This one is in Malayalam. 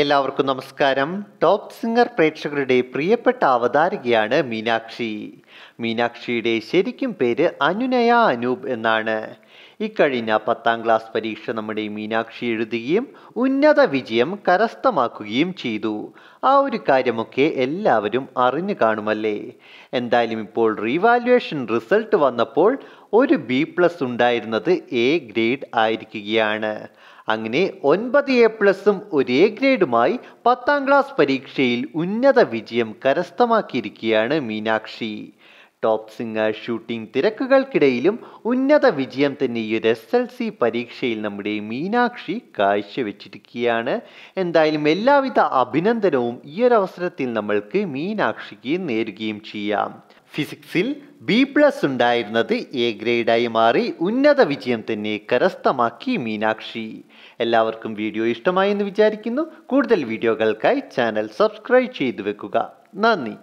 എല്ലാവർക്കും നമസ്കാരം. ടോപ്പ് സിംഗർ പ്രേക്ഷകരുടെ പ്രിയപ്പെട്ട അവതാരികയാണ് മീനാക്ഷി. മീനാക്ഷിയുടെ ശരിക്കും പേര് അനുനയ അനൂപ് എന്നാണ്. ഇക്കഴിഞ്ഞ പത്താം ക്ലാസ് പരീക്ഷ നമ്മുടെ മീനാക്ഷി എഴുതുകയും ഉന്നത വിജയം കരസ്ഥമാക്കുകയും ചെയ്തു. ആ ഒരു കാര്യമൊക്കെ എല്ലാവരും അറിഞ്ഞു കാണുമല്ലേ? എന്തായാലും ഇപ്പോൾ റീവാലുവേഷൻ റിസൾട്ട് വന്നപ്പോൾ ഒരു ബി പ്ലസ് ഉണ്ടായിരുന്നത് എ ഗ്രേഡ് ആയിരിക്കുകയാണ്. അങ്ങനെ ഒൻപത് എ പ്ലസും ഒരു എ ഗ്രേഡുമായി പത്താം ക്ലാസ് പരീക്ഷയിൽ ഉന്നത വിജയം കരസ്ഥമാക്കിയിരിക്കുകയാണ് മീനാക്ഷി. ടോപ്പ് സിംഗർ ഷൂട്ടിംഗ് തിരക്കുകൾക്കിടയിലും ഉന്നത വിജയം തന്നെ ഈ ഒരു എസ് എൽ സി പരീക്ഷയിൽ നമ്മുടെ മീനാക്ഷി കാഴ്ചവെച്ചിരിക്കുകയാണ്. എന്തായാലും എല്ലാവിധ അഭിനന്ദനവും ഈ ഒരു അവസരത്തിൽ നമ്മൾക്ക് മീനാക്ഷിക്ക് നേരുകയും ചെയ്യാം. ഫിസിക്സിൽ ബി പ്ലസ് ഉണ്ടായിരുന്നത് എ ഗ്രേഡായി മാറി ഉന്നത വിജയം തന്നെ കരസ്ഥമാക്കി മീനാക്ഷി. എല്ലാവർക്കും വീഡിയോ ഇഷ്ടമായി എന്ന് വിചാരിക്കുന്നു. കൂടുതൽ വീഡിയോകൾക്കായി ചാനൽ സബ്സ്ക്രൈബ് ചെയ്തു വെക്കുക. നന്ദി.